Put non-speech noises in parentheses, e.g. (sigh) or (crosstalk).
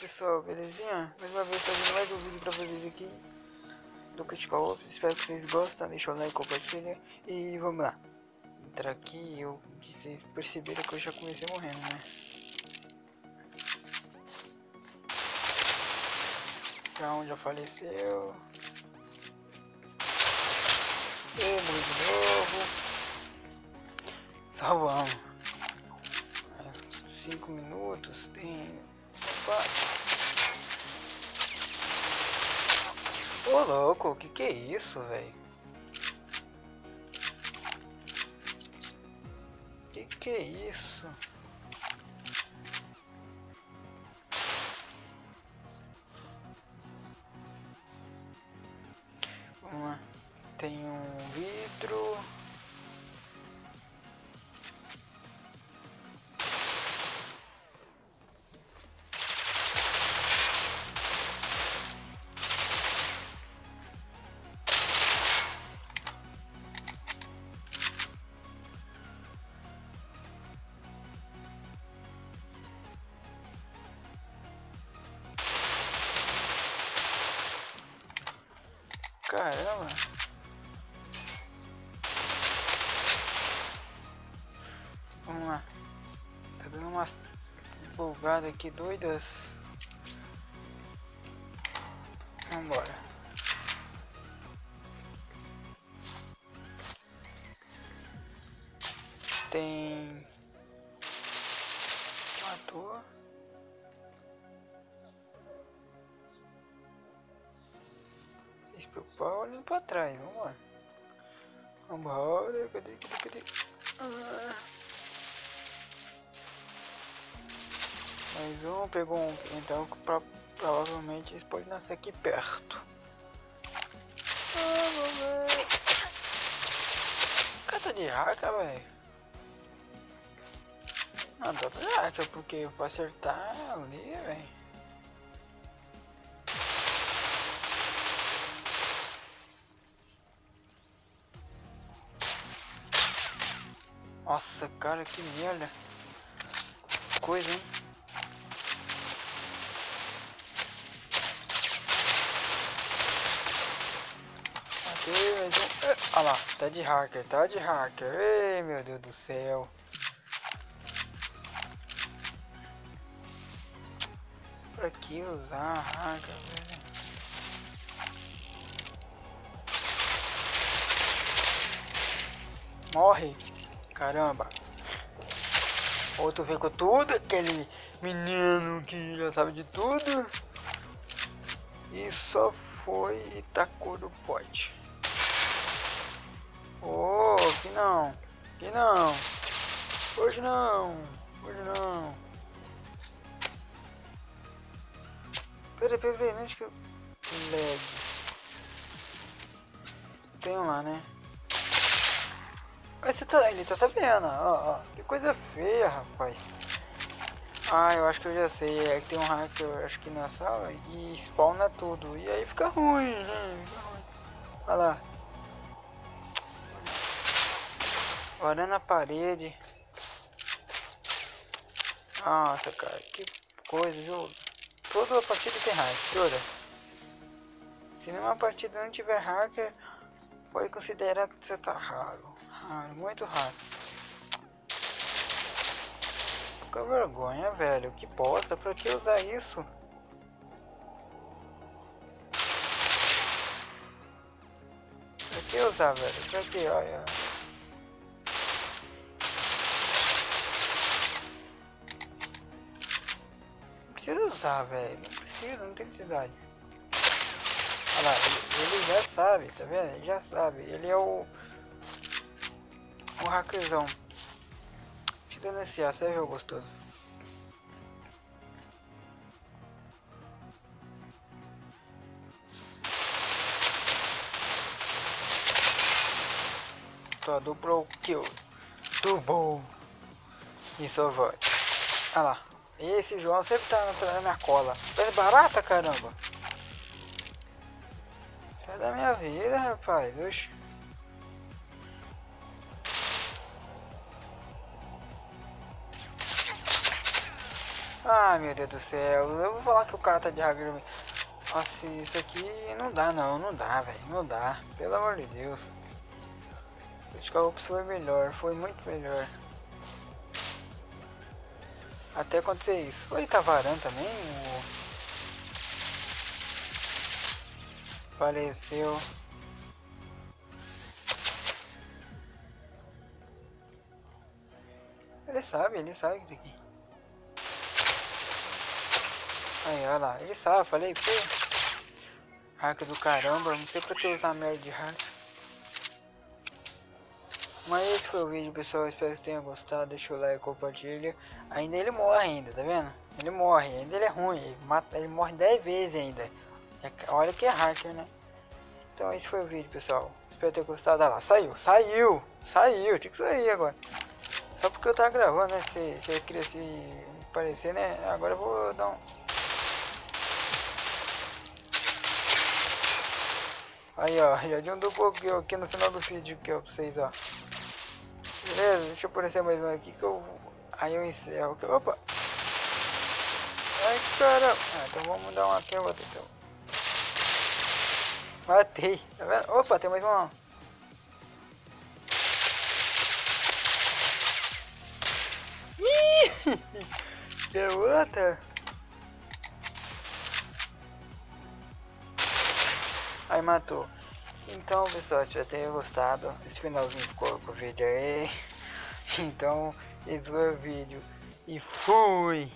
pessoal, belezinha? Mais vez fazendo mais um vídeo pra vocês aqui do Critical Ops, espero que vocês gostem, deixa o like, compartilha e vamos lá Entrar aqui, eu, vocês perceberam que eu já comecei morrendo, né? Então já faleceu morri de novo Salvamos 5 minutos, tem Ô louco, que que é isso, velho? Que que é isso? Vamos lá. Tem um vidro. Caramba. Vamos lá. Tá dando umas bugadas aqui doidas. Vambora. Tem... Matou. Preocupar olhando pra trás, vamos lá. Vambora, cadê, cadê, cadê? Mais um, pegou um, então pra, provavelmente eles podem nascer aqui perto. Ah, vamos ver. Cata de raca, velho. Não, tá de raca, porque pra acertar ali, velho. Nossa, cara, que merda. Coisa, hein? Um. Olha lá, tá de hacker, tá de hacker. Ei, meu Deus do céu. Pra que usar hacker, velho? Morre! Caramba. Outro veio com tudo, aquele menino que já sabe de tudo. E só foi e tacou no pote. Oh, que não. Que não. Hoje não. Hoje não. Peraí, peraí, peraí. Onde que eu... Leg. Tem lá, né? Mas tá, ele tá sabendo, ó, ó, que coisa feia, rapaz. Ah, eu acho que eu já sei, é que tem um hacker, acho que na sala, e spawna tudo, e aí fica ruim, né? Olha lá. Olhando na parede. Nossa, cara, que coisa, viu? Toda partida tem hacker, toda. Se numa partida não tiver hacker, pode considerar que você tá raro raro, muito raro. Pouca vergonha, velho. Que bosta, pra que usar isso? Pra que usar, velho? Pra que, olha. Não precisa usar, velho. Não precisa, não tem necessidade. Olha lá, ele, ele já sabe, tá vendo? Ele já sabe. Ele é o hackerzão. Te A, você viu gostoso. Só duplo kill. Double. E só vai. Olha lá. Esse João sempre tá na minha cola. Parece barata, caramba. Sai da minha vida, rapaz. Oxi. Ai meu Deus do céu, eu vou falar que o cara tá de hacker. Nossa, isso aqui não dá não, não dá, velho, não dá, pelo amor de Deus. Acho que a Ops foi melhor, foi muito melhor. Até acontecer isso. Foi varando também? O... Faleceu. Ele sabe, ele sabe que tem aqui. Aí, olha lá, ele sabe, falei, pô. Hack do caramba, não sei pra que usar merda de hack. Mas esse foi o vídeo, pessoal. Espero que tenham gostado. Deixa o like, compartilha. Ainda ele morre ainda, tá vendo? Ele morre, ainda ele é ruim. Ele, mata, ele morre 10 vezes ainda. É, olha que é hacker, né? Então esse foi o vídeo, pessoal. Espero ter gostado. Olha lá, saiu, saiu, saiu. Tinha que sair agora. Só porque eu tava gravando, né? Se, se eu queria se parecer, né? Agora eu vou dar um... Aí, ó, já adiantou um pouco aqui no final do vídeo aqui, ó, pra vocês, ó. Beleza, deixa eu aparecer mais um aqui que eu... Aí eu encerro. Opa! Ai, caramba! Ah, então vamos dar uma aqui, eu vou ter então. Matei, tá vendo? Opa, tem mais uma. Deu (laughs) outra. Matou. Então pessoal, espero ter gostado. Esse finalzinho ficou com o vídeo aí. (laughs) Então, esse foi o vídeo. E fui!